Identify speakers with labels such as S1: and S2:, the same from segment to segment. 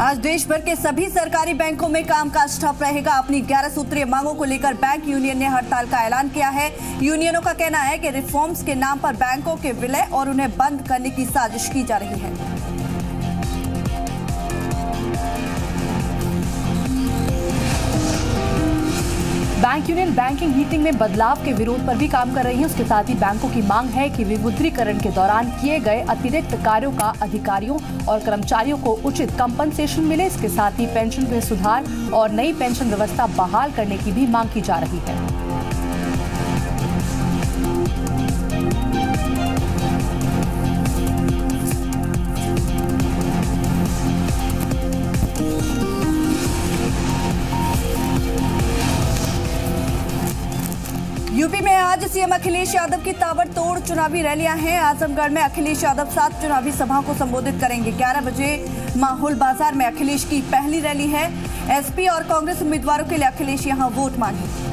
S1: आज देश भर के सभी सरकारी बैंकों में कामकाज ठप रहेगा। अपनी 11 सूत्रीय मांगों को लेकर बैंक यूनियन ने हड़ताल का ऐलान किया है। यूनियनों का कहना है कि रिफॉर्म्स के नाम पर बैंकों के विलय और उन्हें बंद करने की साजिश की जा रही है।
S2: बैंक यूनियन बैंकिंग हीटिंग में बदलाव के विरोध पर भी काम कर रही है। उसके साथ ही बैंकों की मांग है कि विमुद्रीकरण के दौरान किए गए अतिरिक्त कार्यों का अधिकारियों और कर्मचारियों को उचित कंपनसेशन मिले। इसके साथ ही पेंशन में सुधार और नई पेंशन व्यवस्था बहाल करने की भी मांग की जा रही है।
S1: यूपी में आज सीएम अखिलेश यादव की ताबड़तोड़ चुनावी रैलियाँ हैं। आजमगढ़ में अखिलेश यादव सात चुनावी सभाओं को संबोधित करेंगे। 11 बजे माहौल बाज़ार में अखिलेश की पहली रैली है। एसपी और कांग्रेस उम्मीदवारों के लिए अखिलेश यहाँ वोट मांगे।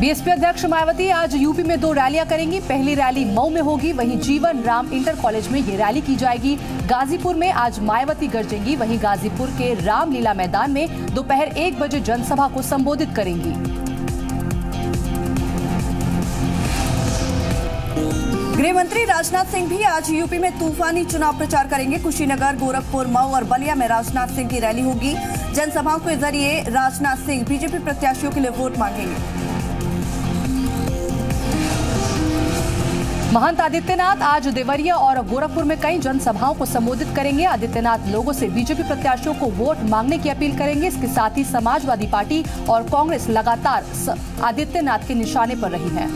S2: बीएसपी अध्यक्ष मायावती आज यूपी में दो रैलियाँ करेंगी। पहली रैली मऊ में होगी, वहीं जीवन राम इंटर कॉलेज में ये रैली की जाएगी। गाजीपुर में आज मायावती गरजेंगी, वहीं गाजीपुर के रामलीला मैदान में दोपहर एक बजे जनसभा को संबोधित करेंगी।
S1: गृह मंत्री राजनाथ सिंह भी आज यूपी में तूफानी चुनाव प्रचार करेंगे। कुशीनगर, गोरखपुर, मऊ और बलिया में राजनाथ सिंह की रैली होगी। जनसभाओं के ज़रिए राजनाथ सिंह बीजेपी प्रत्याशियों के लिए वोट मांगेंगे।
S2: महंत आदित्यनाथ आज देवरिया और गोरखपुर में कई जनसभाओं को संबोधित करेंगे। आदित्यनाथ लोगों से बीजेपी प्रत्याशियों को वोट मांगने की अपील करेंगे। इसके साथ ही समाजवादी पार्टी और कांग्रेस लगातार आदित्यनाथ के निशाने पर रही है।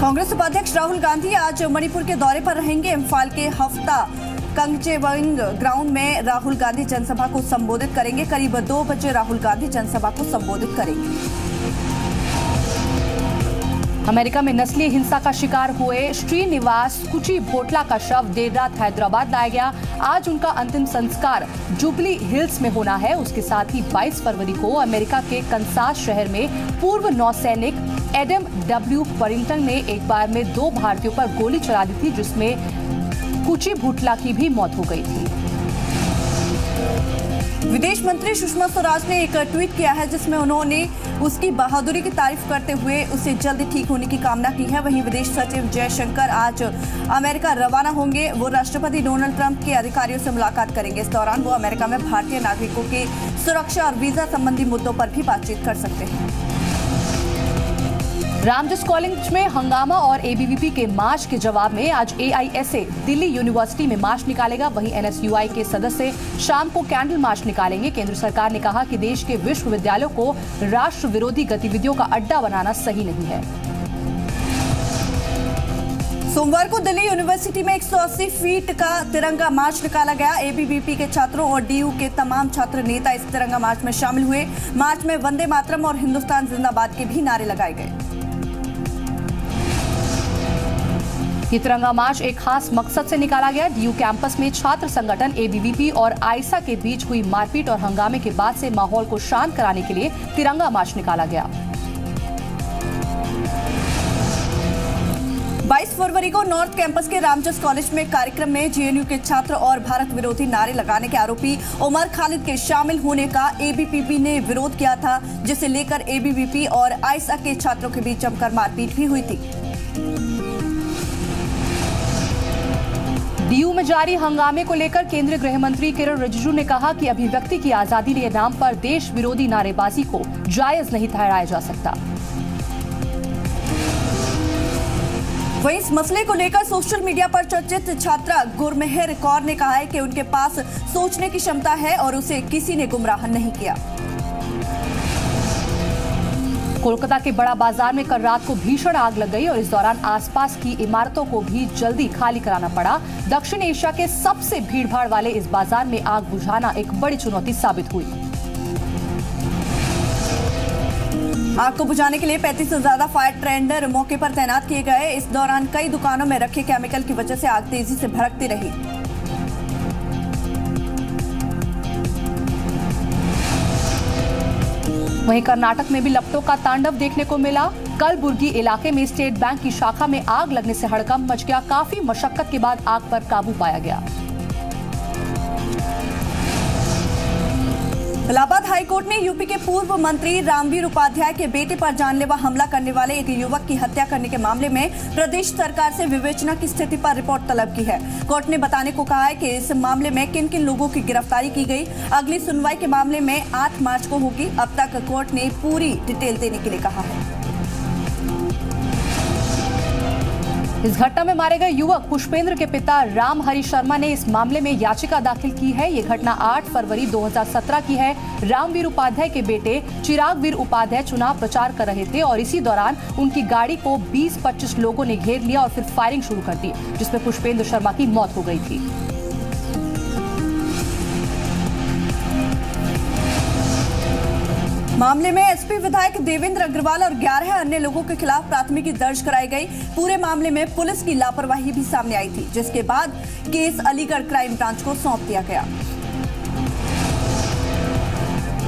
S1: कांग्रेस उपाध्यक्ष राहुल गांधी आज मणिपुर के दौरे पर रहेंगे। इम्फाल के हफ़्ता कंगचेवंग ग्राउंड में राहुल गांधी जनसभा को संबोधित करेंगे। करीब दो बजे राहुल गांधी जनसभा को संबोधित करेंगे।
S2: अमेरिका में नस्लीय हिंसा का शिकार हुए श्रीनिवास कुची भोटला का शव देर रात हैदराबाद लाया गया। आज उनका अंतिम संस्कार जुबली हिल्स में होना है। उसके साथ ही 22 फरवरी को अमेरिका के कंसास शहर में पूर्व नौसैनिक एडम डब्ल्यू परिंगटन ने एक बार में दो भारतीयों पर गोली चला दी थी, जिसमें कुची भुटला की भी मौत हो गई थी।
S1: विदेश मंत्री सुषमा स्वराज ने एक ट्वीट किया है जिसमें उन्होंने उसकी बहादुरी की तारीफ़ करते हुए उसे जल्द ठीक होने की कामना की है। वहीं विदेश सचिव जयशंकर आज अमेरिका रवाना होंगे। वो राष्ट्रपति डोनाल्ड ट्रंप के अधिकारियों से मुलाकात करेंगे। इस दौरान वो अमेरिका में भारतीय नागरिकों की सुरक्षा और वीज़ा संबंधी मुद्दों पर भी बातचीत कर सकते हैं।
S2: रामजस कॉलेज में हंगामा और एबीवीपी के मार्च के जवाब में आज एआईएसए दिल्ली यूनिवर्सिटी में मार्च निकालेगा। वहीं एनएसयूआई के सदस्य शाम को कैंडल मार्च निकालेंगे। केंद्र सरकार ने कहा कि देश के विश्वविद्यालयों को राष्ट्र विरोधी गतिविधियों का अड्डा बनाना सही नहीं है।
S1: सोमवार को दिल्ली यूनिवर्सिटी में 180 फीट का तिरंगा मार्च निकाला गया। एबीवीपी के छात्रों और डीयू के तमाम छात्र नेता इस तिरंगा मार्च में शामिल हुए। मार्च में वंदे मातरम और हिंदुस्तान जिंदाबाद के भी नारे लगाए गए।
S2: ये तिरंगा मार्च एक खास मकसद से निकाला गया। डीयू कैंपस में छात्र संगठन एबीवीपी और आयसा के बीच हुई मारपीट और हंगामे के बाद से माहौल को शांत कराने के लिए तिरंगा मार्च निकाला गया।
S1: 22 फरवरी को नॉर्थ कैंपस के रामजस कॉलेज में कार्यक्रम में जेएनयू के छात्र और भारत विरोधी नारे लगाने के आरोपी उमर खालिद के शामिल होने का एबीपीपी ने विरोध किया था, जिसे लेकर एबीवीपी और आयसा के छात्रों के बीच जमकर मारपीट भी हुई थी।
S2: डीयू में जारी हंगामे को लेकर केंद्रीय गृह मंत्री किरण रिजिजू ने कहा कि अभिव्यक्ति की आज़ादी के नाम पर देश विरोधी नारेबाजी को जायज़ नहीं ठहराया जा सकता।
S1: वहीं इस मसले को लेकर सोशल मीडिया पर चर्चित छात्रा गुरमेहर कौर ने कहा है कि उनके पास सोचने की क्षमता है और उसे किसी ने गुमराह नहीं किया।
S2: कोलकाता के बड़ा बाज़ार में कल रात को भीषण आग लग गई और इस दौरान आसपास की इमारतों को भी जल्दी खाली कराना पड़ा। दक्षिण एशिया के सबसे भीड़भाड़ वाले इस बाज़ार में आग बुझाना एक बड़ी चुनौती साबित हुई।
S1: आग को बुझाने के लिए 35 से ज़्यादा फायर ट्रेंडर मौके पर तैनात किए गए। इस दौरान कई दुकानों में रखे केमिकल की वजह से आग तेज़ी से भड़कती रही।
S2: वहीं कर्नाटक में भी लपटों का तांडव देखने को मिला। कल बुर्गी इलाके में स्टेट बैंक की शाखा में आग लगने से हड़कंप मच गया। काफ़ी मशक्कत के बाद आग पर काबू पाया गया।
S1: इलाहाबाद हाईकोर्ट ने यूपी के पूर्व मंत्री रामवीर उपाध्याय के बेटे पर जानलेवा हमला करने वाले एक युवक की हत्या करने के मामले में प्रदेश सरकार से विवेचना की स्थिति पर रिपोर्ट तलब की है। कोर्ट ने बताने को कहा है कि इस मामले में किन किन लोगों की गिरफ्तारी की गई, अगली सुनवाई के मामले में आठ मार्च को होगी। अब तक कोर्ट ने पूरी डिटेल देने के लिए कहा है।
S2: इस घटना में मारे गए युवक पुष्पेंद्र के पिता राम हरि शर्मा ने इस मामले में याचिका दाखिल की है। ये घटना 8 फरवरी 2017 की है। रामवीर उपाध्याय के बेटे चिराग वीर उपाध्याय चुनाव प्रचार कर रहे थे और इसी दौरान उनकी गाड़ी को 20-25 लोगों ने घेर लिया और फिर फायरिंग शुरू कर दी, जिसमें पुष्पेंद्र शर्मा की मौत हो गई थी।
S1: मामले में एसपी विधायक देवेंद्र अग्रवाल और 11 अन्य लोगों के खिलाफ प्राथमिकी दर्ज कराई गई। पूरे मामले में पुलिस की लापरवाही भी सामने आई थी, जिसके बाद केस अलीगढ़ क्राइम ब्रांच को सौंप दिया गया।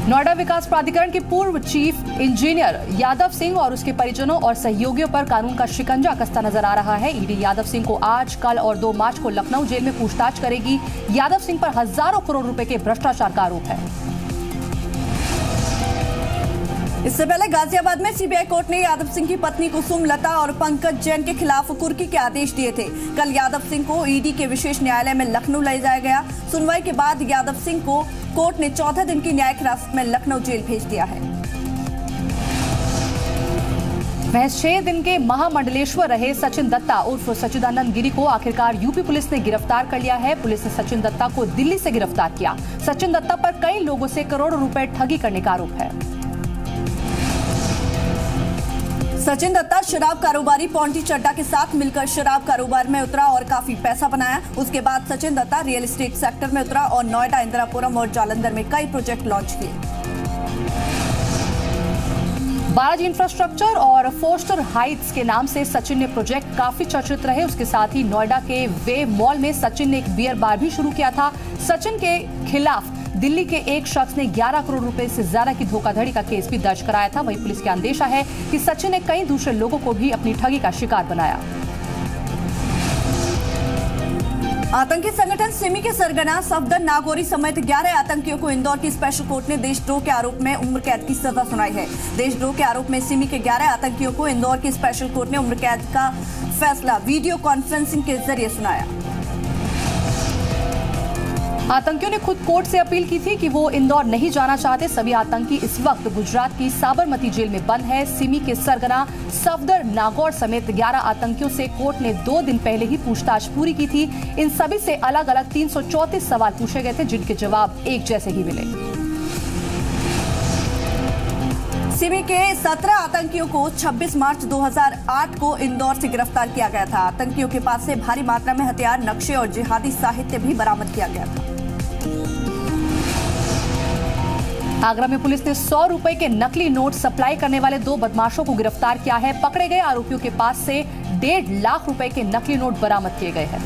S2: नोएडा विकास प्राधिकरण के पूर्व चीफ इंजीनियर यादव सिंह और उसके परिजनों और सहयोगियों पर कानून का शिकंजा कसता नज़र आ रहा है। ईडी यादव सिंह को आज, कल और 2 मार्च को लखनऊ जेल में पूछताछ करेगी। यादव सिंह पर हज़ारों करोड़ रुपए के भ्रष्टाचार का आरोप है।
S1: इससे पहले गाजियाबाद में सीबीआई कोर्ट ने यादव सिंह की पत्नी कुसुम लता और पंकज जैन के खिलाफ कुर्की के आदेश दिए थे। कल यादव सिंह को ईडी के विशेष न्यायालय में लखनऊ ले जाया गया। सुनवाई के बाद यादव सिंह को कोर्ट ने चौदह दिन की न्यायिक हिरासत में लखनऊ जेल भेज दिया है।
S2: महज छह दिन के महामंडलेश्वर रहे सचिन दत्ता उर्फ़ सचिदानंद गिरी को आखिरकार यूपी पुलिस ने गिरफ़्तार कर लिया है। पुलिस ने सचिन दत्ता को दिल्ली से गिरफ़्तार किया। सचिन दत्ता पर कई लोगों से करोड़ों रुपए ठगी करने का आरोप है।
S1: सचिन दत्ता शराब कारोबारी पॉन्टी चड्डा के साथ मिलकर शराब कारोबार में उतरा और काफ़ी पैसा बनाया। उसके बाद Sachin Datta real estate sector में उतरा और नोएडा, इंदिरापुरम और जालंधर में कई प्रोजेक्ट लॉन्च किए।
S2: बालाजी इंफ्रास्ट्रक्चर और फोस्टर हाइट्स के नाम से सचिन ने प्रोजेक्ट काफ़ी चर्चित रहे। उसके साथ ही नोएडा के वे मॉल में सचिन ने एक बियर बार भी शुरू किया था। सचिन के खिलाफ दिल्ली के एक शख्स ने 11 करोड़ रुपए से ज़्यादा की धोखाधड़ी का केस भी दर्ज कराया था। वहीं पुलिस का अंदेशा है कि सचिन ने कई दूसरे लोगों को भी अपनी ठगी का शिकार बनाया।
S1: आतंकी संगठन सिमी के सरगना सफदर नागौरी समेत 11 आतंकियों को इंदौर की स्पेशल कोर्ट ने देशद्रोह के आरोप में उम्र कैद की सजा सुनाई है। देशद्रोह के आरोप में सिमी के 11 आतंकियों को इंदौर की स्पेशल कोर्ट ने उम्र कैद का फैसला वीडियो कॉन्फ्रेंसिंग के ज़रिए सुनाया।
S2: आतंकियों ने खुद कोर्ट से अपील की थी कि वो इंदौर नहीं जाना चाहते। सभी आतंकी इस वक्त गुजरात की साबरमती जेल में बंद है। सिमी के सरगना, सफदर, नागौर समेत 11 आतंकियों से कोर्ट ने दो दिन पहले ही पूछताछ पूरी की थी। इन सभी से अलग अलग तीन सवाल पूछे गए थे, जिनके जवाब एक जैसे ही मिले।
S1: सिमी के 17 आतंकियों को 26 मार्च 2008 को इंदौर से गिरफ़्तार किया गया था। आतंकियों के पास से भारी मात्रा में हथियार, नक्शे और जिहादी साहित्य भी बरामद किया गया था।
S2: आगरा में पुलिस ने सौ रुपए के नकली नोट सप्लाई करने वाले दो बदमाशों को गिरफ़्तार किया है। पकड़े गए आरोपियों के पास से डेढ़ लाख रुपए के नकली नोट बरामद किए गए हैं।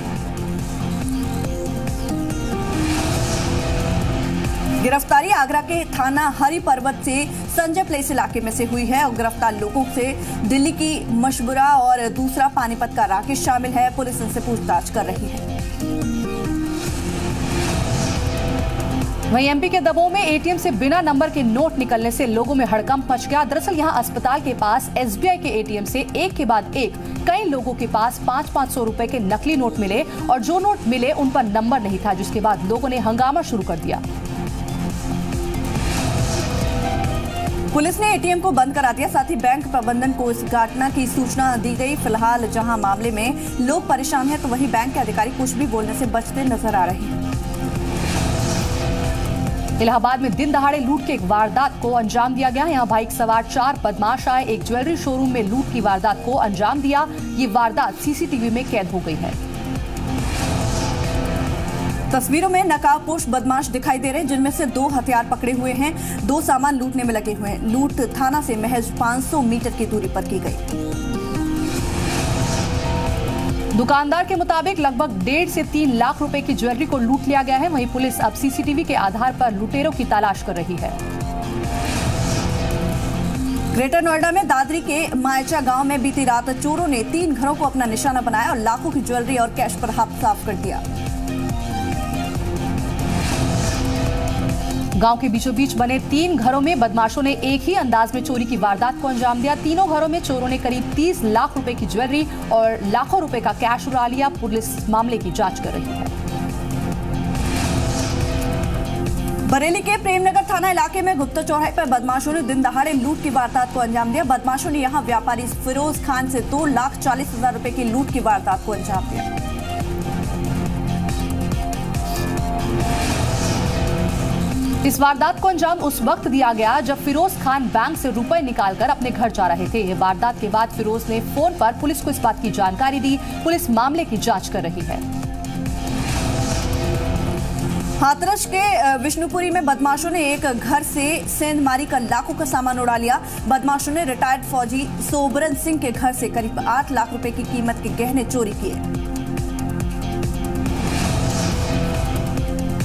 S1: गिरफ्तारी आगरा के थाना हरि पर्वत से संजय प्लेस इलाके में से हुई है और गिरफ़्तार लोगों से दिल्ली की मशबुरा और दूसरा पानीपत का राकेश शामिल है। पुलिस इनसे पूछताछ कर रही है।
S2: वहीं एमपी के दबों में एटीएम से बिना नंबर के नोट निकलने से लोगों में हड़कंप मच गया। दरअसल यहाँ अस्पताल के पास एसबीआई के एटीएम से एक के बाद एक कई लोगों के पास पाँच पाँच सौ रूपए के नकली नोट मिले और जो नोट मिले उन पर नंबर नहीं था, जिसके बाद लोगों ने हंगामा शुरू कर दिया।
S1: पुलिस ने एटीएम को बंद करा दिया। साथ ही बैंक प्रबंधन को इस घटना की सूचना दी गई। फ़िलहाल जहाँ मामले में लोग परेशान हैं तो वहीं बैंक के अधिकारी कुछ भी बोलने से बचते नज़र आ रहे हैं।
S2: इलाहाबाद में दिन दहाड़े लूट के एक वारदात को अंजाम दिया गया। यहाँ बाइक सवार चार बदमाश आए, एक ज्वेलरी शोरूम में लूट की वारदात को अंजाम दिया। ये वारदात सीसीटीवी में कैद हो गई है।
S1: तस्वीरों में नकाबपोश बदमाश दिखाई दे रहे हैं, जिनमें से दो हथियार पकड़े हुए हैं, दो सामान लूटने में लगे हुए हैं। लूट थाना से महज 500 मीटर की दूरी पर की गई।
S2: दुकानदार के मुताबिक लगभग डेढ़ से तीन लाख रुपए की ज्वेलरी को लूट लिया गया है। वहीं पुलिस अब सीसीटीवी के आधार पर लुटेरों की तलाश कर रही है।
S1: ग्रेटर नोएडा में दादरी के मायचा गाँव में बीती रात चोरों ने तीन घरों को अपना निशाना बनाया और लाखों की ज्वेलरी और कैश पर हाथ साफ़ कर दिया।
S2: गाँव के बीचों बीच बने तीन घरों में बदमाशों ने एक ही अंदाज में चोरी की वारदात को अंजाम दिया। तीनों घरों में चोरों ने करीब 30 लाख रुपए की ज्वेलरी और लाखों रुपए का कैश उड़ा लिया। पुलिस मामले की जाँच कर रही है।
S1: बरेली के प्रेमनगर थाना इलाके में गुप्ता चौराहे पर बदमाशों ने दिन दहाड़े लूट की वारदात को अंजाम दिया। बदमाशों ने यहाँ व्यापारी फिरोज खान से दो लाख चालीस हज़ार रुपए की लूट की वारदात को अंजाम दिया।
S2: इस वारदात को अंजाम उस वक्त दिया गया जब फिरोज खान बैंक से रुपए निकालकर अपने घर जा रहे थे। वारदात के बाद फिरोज ने फ़ोन पर पुलिस को इस बात की जानकारी दी। पुलिस मामले की जाँच कर रही है।
S1: हाथरस के विष्णुपुरी में बदमाशों ने एक घर से सेंधमारी का लाखों का सामान उड़ा लिया। बदमाशों ने रिटायर्ड फौजी सोबरन सिंह के घर से करीब आठ लाख रुपए की कीमत के गहने चोरी किए।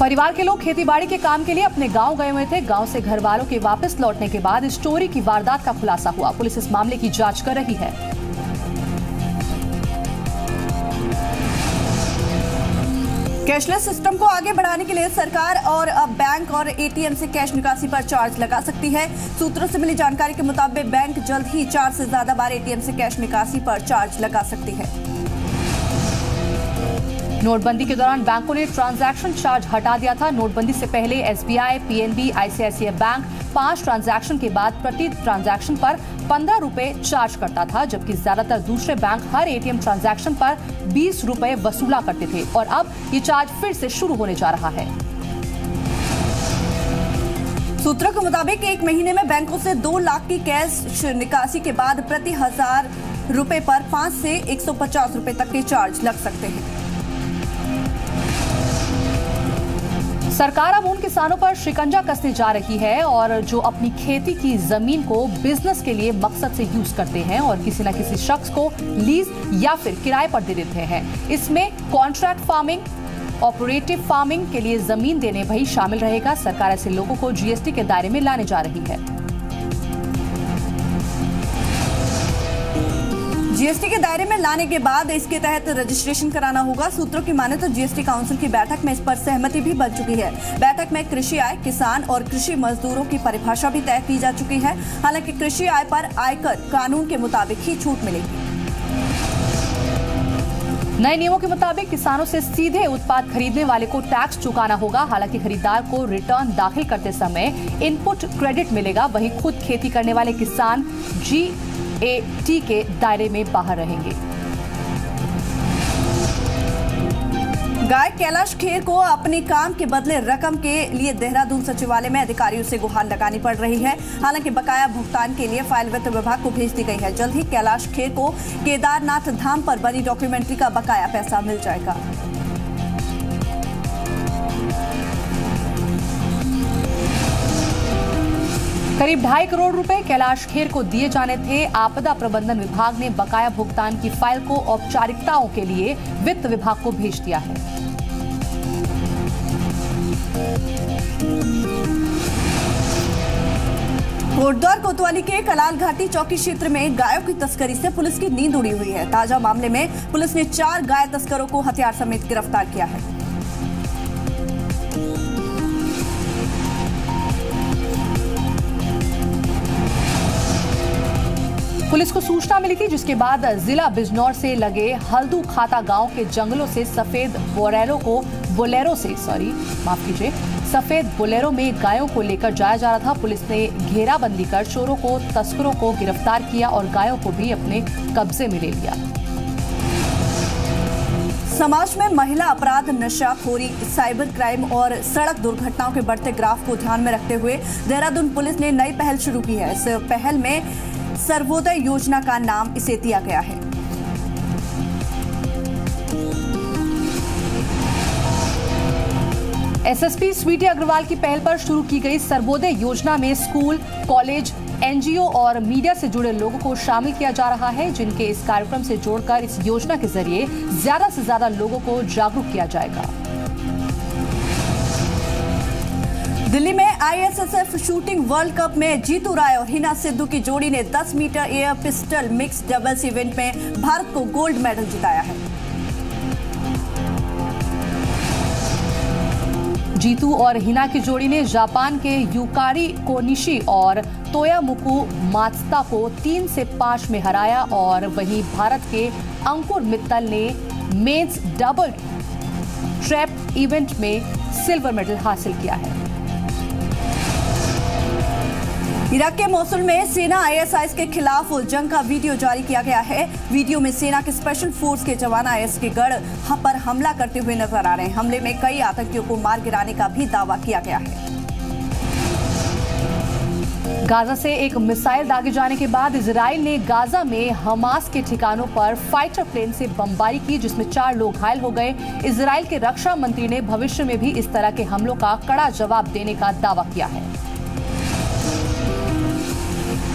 S2: परिवार के लोग खेतीबाड़ी के काम के लिए अपने गाँव गए हुए थे। गाँव से घर वालों के वापस लौटने के बाद इस चोरी की वारदात का खुलासा हुआ। पुलिस इस मामले की जाँच कर रही है।
S1: कैशलेस सिस्टम को आगे बढ़ाने के लिए सरकार और बैंक और एटीएम से कैश निकासी पर चार्ज लगा सकती है। सूत्रों से मिली जानकारी के मुताबिक बैंक जल्द ही चार से ज़्यादा बार एटीएम से कैश निकासी पर चार्ज लगा सकती है।
S2: नोटबंदी के दौरान बैंकों ने ट्रांजैक्शन चार्ज हटा दिया था। नोटबंदी से पहले एसबीआई, पीएनबी, आईसीआईसीआई बैंक पाँच ट्रांजैक्शन के बाद प्रति ट्रांजैक्शन पर पंद्रह रूपए चार्ज करता था जबकि ज़्यादातर दूसरे बैंक हर एटीएम ट्रांजैक्शन पर बीस रूपए वसूला करते थे और अब ये चार्ज फिर से शुरू होने जा रहा है।
S1: सूत्रों के मुताबिक एक महीने में बैंकों से दो लाख की कैश निकासी के बाद प्रति हज़ार रुपए पर पाँच से पचास रुपए तक के चार्ज लग सकते हैं।
S2: सरकार अब उन किसानों पर शिकंजा कसने जा रही है और जो अपनी खेती की ज़मीन को बिज़नेस के लिए मकसद से यूज़ करते हैं और किसी न किसी शख्स को लीज या फिर किराए पर दे देते हैं। इसमें कॉन्ट्रैक्ट फ़ार्मिंग ऑपरेटिव फ़ार्मिंग के लिए ज़मीन देने भी शामिल रहेगा। सरकार ऐसे लोगों को जीएसटी के दायरे में लाने जा रही है।
S1: जीएसटी के दायरे में लाने के बाद इसके तहत रजिस्ट्रेशन कराना होगा। सूत्रों की माने तो जीएसटी काउंसिल की बैठक में इस पर सहमति भी बन चुकी है। बैठक में कृषि आय, किसान और कृषि मजदूरों की परिभाषा भी तय की जा चुकी है। हालाँकि कृषि आय पर आयकर कानून के मुताबिक ही छूट मिलेगी।
S2: नए नियमों के मुताबिक किसानों से सीधे उत्पाद खरीदने वाले को टैक्स चुकाना होगा। हालाँकि खरीदार को रिटर्न दाखिल करते समय इनपुट क्रेडिट मिलेगा। वहीं खुद खेती करने वाले किसान जी ए टी के दायरे में बाहर रहेंगे।
S1: गायक कैलाश खेर को अपने काम के बदले रकम के लिए देहरादून सचिवालय में अधिकारियों से गुहार लगानी पड़ रही है। हालाँकि बकाया भुगतान के लिए फ़ाइल वित्त विभाग को भेज दी गई है। जल्द ही कैलाश खेर को केदारनाथ धाम पर बनी डॉक्यूमेंट्री का बकाया पैसा मिल जाएगा।
S2: करीब ढाई करोड़ रुपए कैलाश खेर को दिए जाने थे। आपदा प्रबंधन विभाग ने बकाया भुगतान की फ़ाइल को औपचारिकताओं के लिए वित्त विभाग को भेज दिया है।
S1: कोटद्वार कोतवाली के कलाल घाटी चौकी क्षेत्र में गायों की तस्करी से पुलिस की नींद उड़ी हुई है। ताज़ा मामले में पुलिस ने चार गाय तस्करों को हथियार समेत गिरफ़्तार किया है।
S2: पुलिस को सूचना मिली थी, जिसके बाद जिला बिजनौर से लगे हल्दू खाता गाँव के जंगलों से सफ़ेद बोलेरो को, बोलेरो से सॉरी माफ़ कीजिए, सफ़ेद बोलेरो में गायों को लेकर जाया जा रहा था। पुलिस ने घेराबंदी कर चोरों को, तस्करों को गिरफ़्तार किया और गायों को भी अपने कब्जे में ले लिया।
S1: समाज में महिला अपराध नशाखोरी साइबर क्राइम और सड़क दुर्घटनाओं के बढ़ते ग्राफ को ध्यान में रखते हुए देहरादून पुलिस ने नई पहल शुरू की है। इस पहल में सर्वोदय योजना का नाम इसे दिया गया है।
S2: एसएसपी स्वीटी अग्रवाल की पहल पर शुरू की गई सर्वोदय योजना में स्कूल, कॉलेज, एनजीओ और मीडिया से जुड़े लोगों को शामिल किया जा रहा है, जिनके इस कार्यक्रम से जोड़कर इस योजना के ज़रिए ज़्यादा से ज़्यादा लोगों को जागरूक किया जाएगा।
S1: दिल्ली में आईएसएसएफ शूटिंग वर्ल्ड कप में जीतू राय और हिना सिद्धू की जोड़ी ने 10 metre air pistol mix doubles event में भारत को गोल्ड मेडल जिताया है।
S2: जीतू और हिना की जोड़ी ने जापान के यूकारी कोनिशी और तोयामुकु मात्सता को तीन से पाँच में हराया और वहीं भारत के अंकुर मित्तल ने मेन्स डबल ट्रैप इवेंट में सिल्वर मेडल हासिल किया है।
S1: इराक के मौसुल में सेना आईएसआईएस के खिलाफ जंग का वीडियो जारी किया गया है। वीडियो में सेना के स्पेशल फोर्स के जवान आईएस के गढ़ पर हमला करते हुए नज़र आ रहे हैं। हमले में कई आतंकियों को मार गिराने का भी दावा किया गया है।
S2: गाजा से एक मिसाइल दागे जाने के बाद इसराइल ने गाजा में हमास के ठिकानों पर फाइटर प्लेन से बमबारी की, जिसमें चार लोग घायल हो गए। इसराइल के रक्षा मंत्री ने भविष्य में भी इस तरह के हमलों का कड़ा जवाब देने का दावा किया है।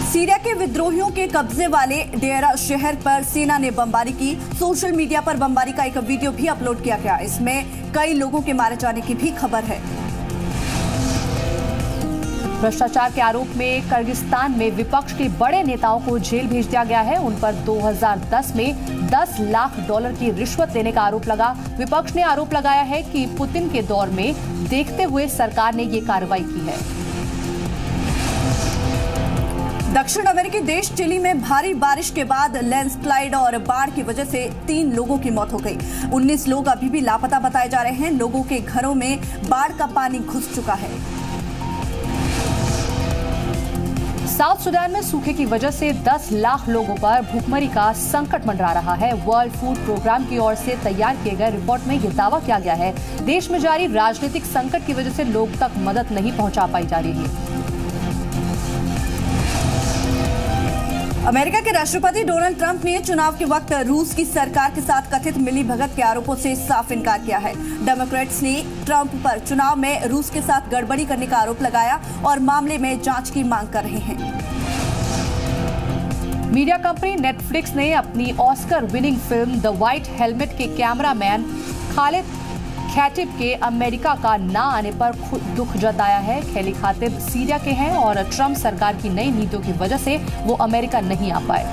S1: सीरिया के विद्रोहियों के कब्जे वाले डेरा शहर पर सेना ने बमबारी की। सोशल मीडिया पर बमबारी का एक वीडियो भी अपलोड किया गया। इसमें कई लोगों के मारे जाने की भी खबर है।
S2: भ्रष्टाचार के आरोप में किर्गिस्तान में विपक्ष के बड़े नेताओं को जेल भेज दिया गया है। उन पर 2010 में 10 लाख डॉलर की रिश्वत लेने का आरोप लगा। विपक्ष ने आरोप लगाया है कि पुतिन के दौर में देखते हुए सरकार ने ये कार्रवाई की है।
S1: दक्षिण अमेरिकी देश चिली में भारी बारिश के बाद लैंडस्लाइड और बाढ़ की वजह से तीन लोगों की मौत हो गई। 19 लोग अभी भी लापता बताए जा रहे हैं। लोगों के घरों में बाढ़ का पानी घुस चुका है।
S2: साउथ सुडान में सूखे की वजह से 10 लाख लोगों पर भूखमरी का संकट मंडरा रहा है। वर्ल्ड फ़ूड प्रोग्राम की ओर से तैयार किए गए रिपोर्ट में यह दावा किया गया है। देश में जारी राजनीतिक संकट की वजह से लोग तक मदद नहीं पहुँचा पाई जा रही है।
S1: अमेरिका के राष्ट्रपति डोनाल्ड ट्रंप ने चुनाव के वक्त रूस की सरकार के साथ कथित मिली भगत के आरोपों से साफ़ इनकार किया है। डेमोक्रेट्स ने ट्रंप पर चुनाव में रूस के साथ गड़बड़ी करने का आरोप लगाया और मामले में जाँच की मांग कर रहे हैं।
S2: मीडिया कंपनी नेटफ्लिक्स ने अपनी Oscar winning film the White Helmet के कैमरामैन खालिद खैटिब के अमेरिका का ना आने पर दुख जताया है। खैली खातिब सीरिया के हैं और ट्रंप सरकार की नई नीतियों की वजह से वो अमेरिका नहीं आ पाए।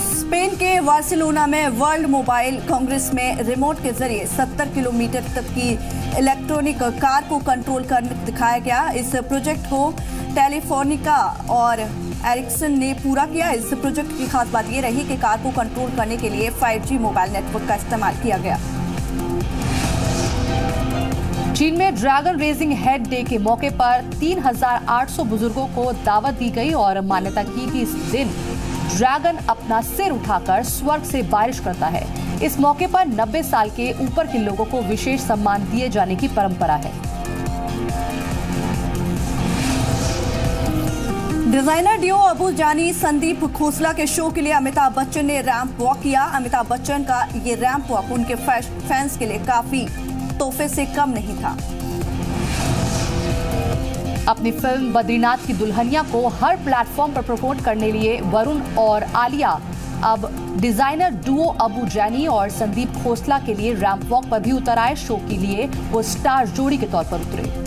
S1: स्पेन के बार्सिलोना में वर्ल्ड मोबाइल कांग्रेस में रिमोट के ज़रिए 70 किलोमीटर तक की इलेक्ट्रॉनिक कार को कंट्रोल कर दिखाया गया। इस प्रोजेक्ट को टेलीफोनिका और एरिक्सन ने पूरा किया इस प्रोजेक्ट की खास बात यह रही कि कार को कंट्रोल करने के लिए 5G मोबाइल नेटवर्क का इस्तेमाल किया गया।
S2: चीन में ड्रैगन रेजिंग हेड डे के मौके पर 3,800 बुज़ुर्गों को दावत दी गई और मान्यता की कि इस दिन ड्रैगन अपना सिर उठाकर स्वर्ग से बारिश करता है। इस मौके पर 90 साल के ऊपर के लोगों को विशेष सम्मान दिए जाने की परंपरा है।
S1: डिज़ाइनर डिओ अबू जानी संदीप खोसला के शो के लिए अमिताभ बच्चन ने रैंप वॉक किया। अमिताभ बच्चन का ये रैंप वॉक उनके फैंस के लिए काफ़ी तोहफे से कम नहीं था।
S2: अपनी फ़िल्म बद्रीनाथ की दुल्हनिया को हर प्लेटफॉर्म पर प्रमोट करने लिए वरुण और आलिया, अब डिज़ाइनर डुओ अबू जैनी और संदीप खोसला के लिए रैंप वॉक पर भी उतर आए। शो के लिए वो स्टार जोड़ी के तौर पर उतरे।